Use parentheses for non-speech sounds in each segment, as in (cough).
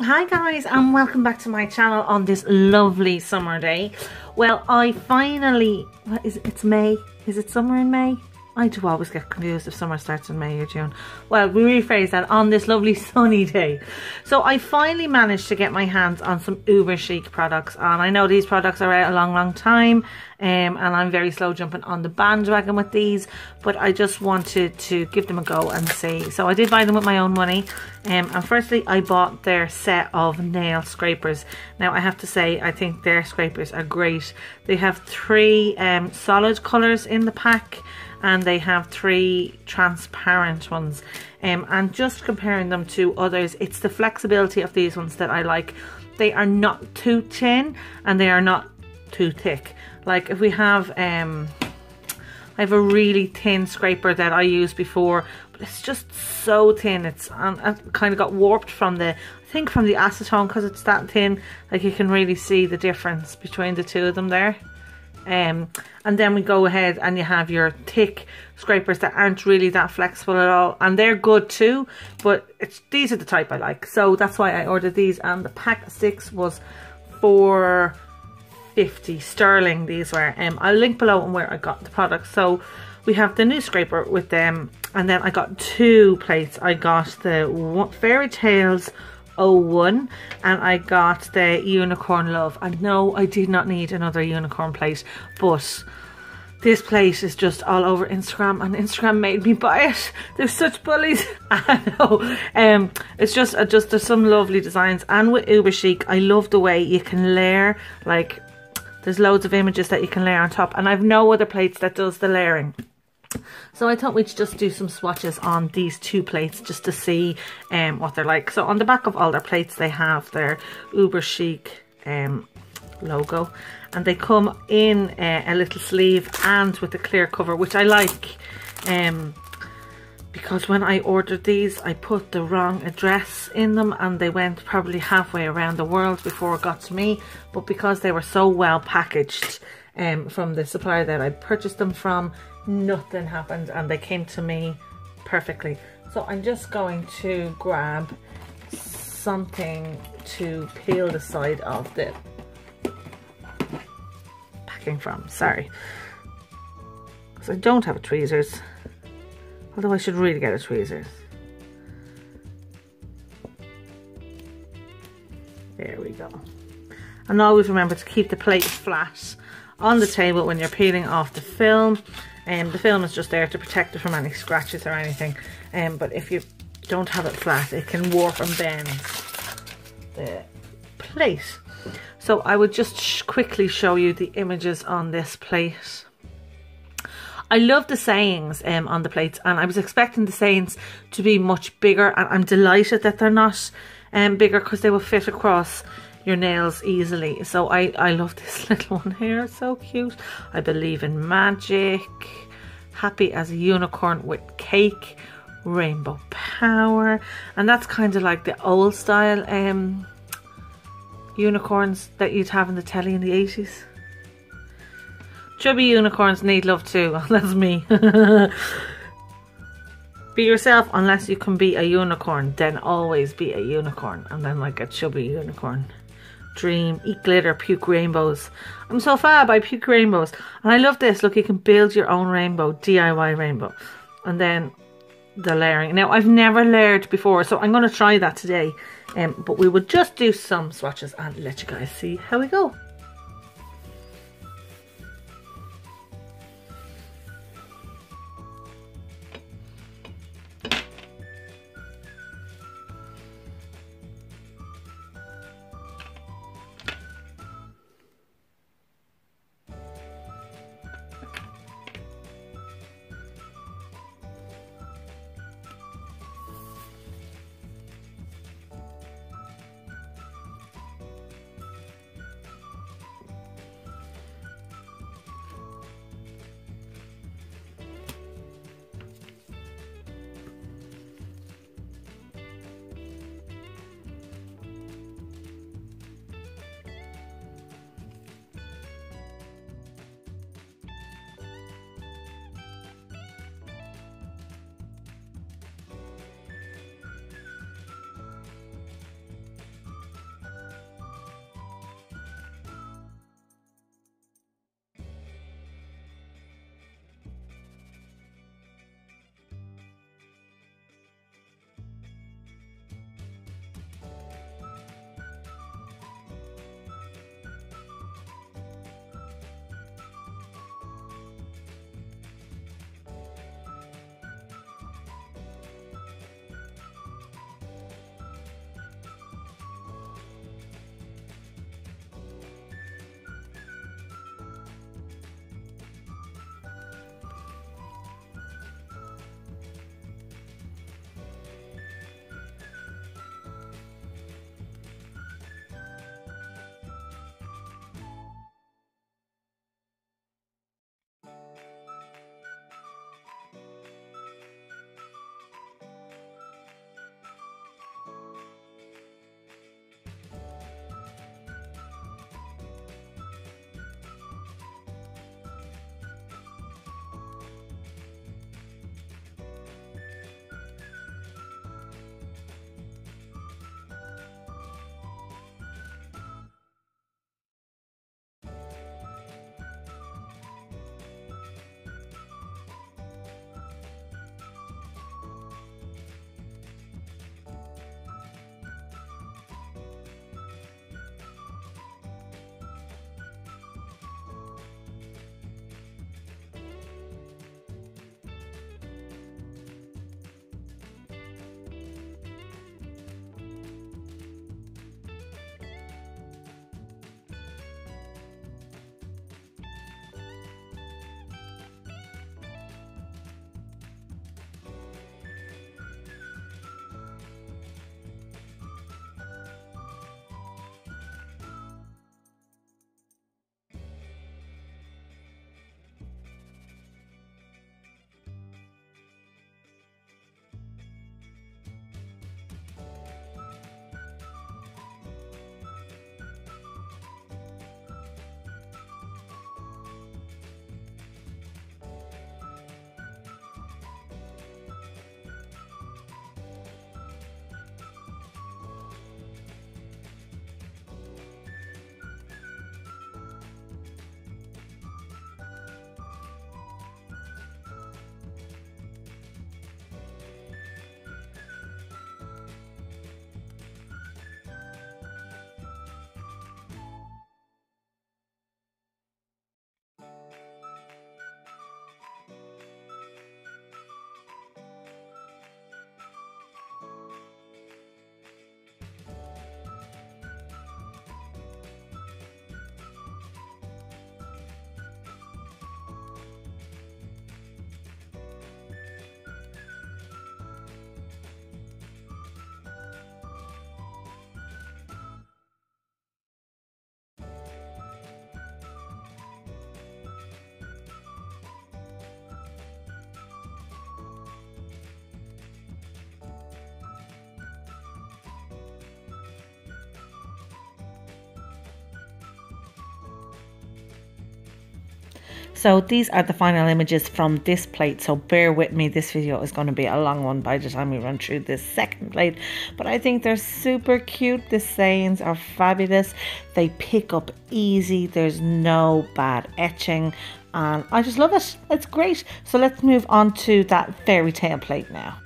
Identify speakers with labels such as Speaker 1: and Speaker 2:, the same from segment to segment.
Speaker 1: Hi guys and welcome back to my channel on this lovely summer day. Well I finally, what is it, it's May, is it summer in May? I do always get confused if summer starts in May or June. Well, we rephrase that on this lovely (laughs) sunny day. So I finally managed to get my hands on some uber chic products. And I know these products are out a long, long time. Um, and I'm very slow jumping on the bandwagon with these. But I just wanted to give them a go and see. So I did buy them with my own money. Um, and firstly, I bought their set of nail scrapers. Now, I have to say, I think their scrapers are great. They have three um, solid colours in the pack and they have three transparent ones. Um, and just comparing them to others it's the flexibility of these ones that I like. They are not too thin and they are not too thick. Like if we have um, I have a really thin scraper that I used before but it's just so thin. It's um, kind of got warped from the I think from the acetone because it's that thin. Like you can really see the difference between the two of them there um, and then we go ahead and you have your thick scrapers that aren't really that flexible at all. And they're good too, but it's these are the type I like. So that's why I ordered these. And the pack six was for 50 sterling these were. Um, I'll link below on where I got the product. So we have the new scraper with them. And then I got two plates. I got the Fairy Tales 01 and I got the Unicorn Love. And no, I did not need another unicorn plate, but this plate is just all over Instagram and Instagram made me buy it. (laughs) They're such bullies. (laughs) I know. Um, it's just, uh, just there's some lovely designs. And with Uber Chic, I love the way you can layer, like, there's loads of images that you can layer on top. And I've no other plates that does the layering. So I thought we'd just do some swatches on these two plates just to see um, what they're like. So on the back of all their plates they have their Uber Chic um, logo and they come in uh, a little sleeve and with a clear cover which I like um, because when I ordered these I put the wrong address in them and they went probably halfway around the world before it got to me but because they were so well packaged um, from the supplier that I purchased them from nothing happened and they came to me perfectly. So I'm just going to grab something to peel the side of the packing from, sorry. Because I don't have a tweezers, although I should really get a tweezers. There we go. And always remember to keep the plate flat on the table when you're peeling off the film um, the film is just there to protect it from any scratches or anything. Um, but if you don't have it flat, it can warp and bend the plate. So I would just sh quickly show you the images on this plate. I love the sayings um, on the plates and I was expecting the sayings to be much bigger and I'm delighted that they're not um, bigger because they will fit across your nails easily. So I, I love this (laughs) little one here, so cute. I believe in magic, happy as a unicorn with cake, rainbow power. And that's kind of like the old style um, unicorns that you'd have in the telly in the 80s. Chubby unicorns need love too, (laughs) that's me. (laughs) be yourself unless you can be a unicorn, then always be a unicorn. And then like a chubby unicorn dream, eat glitter, puke rainbows. I'm so fab by puke rainbows. And I love this. Look, you can build your own rainbow, DIY rainbow. And then the layering. Now, I've never layered before, so I'm going to try that today. Um, but we will just do some swatches and let you guys see how we go. So these are the final images from this plate. So bear with me. This video is going to be a long one by the time we run through this second plate. But I think they're super cute. The sayings are fabulous. They pick up easy. There's no bad etching. And I just love it. It's great. So let's move on to that fairy tale plate now.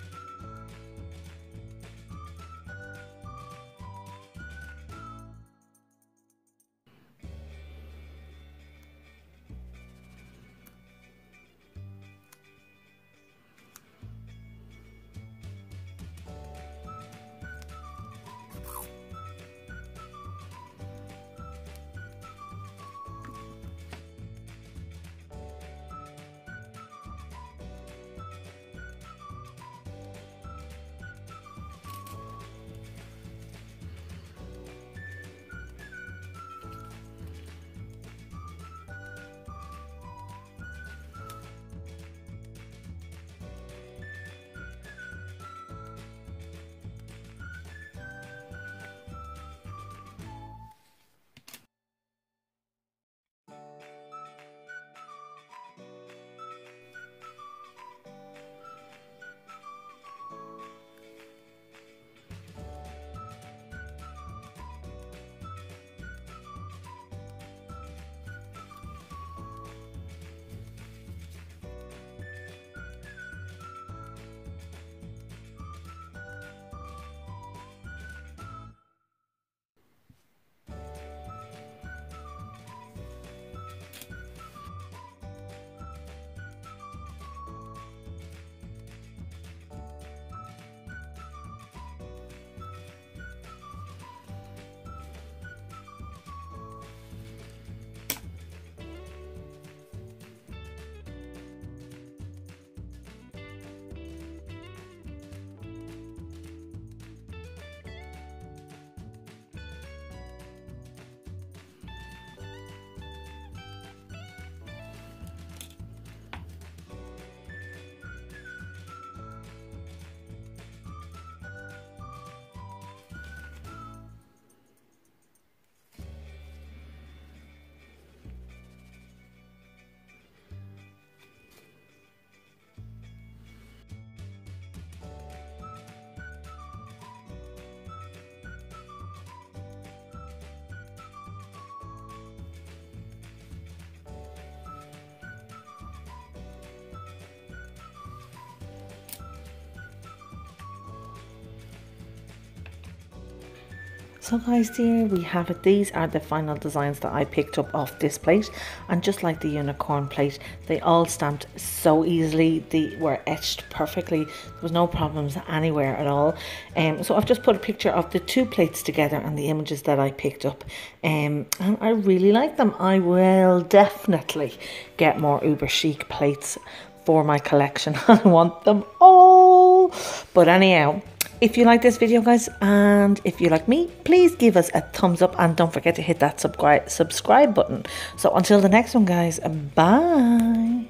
Speaker 1: So guys dear, we have it. These are the final designs that I picked up off this plate. And just like the unicorn plate, they all stamped so easily. They were etched perfectly. There was no problems anywhere at all. Um, so I've just put a picture of the two plates together and the images that I picked up. Um, and I really like them. I will definitely get more uber chic plates for my collection. (laughs) I want them all. But anyhow, if you like this video guys and if you like me please give us a thumbs up and don't forget to hit that subscribe subscribe button. So until the next one guys bye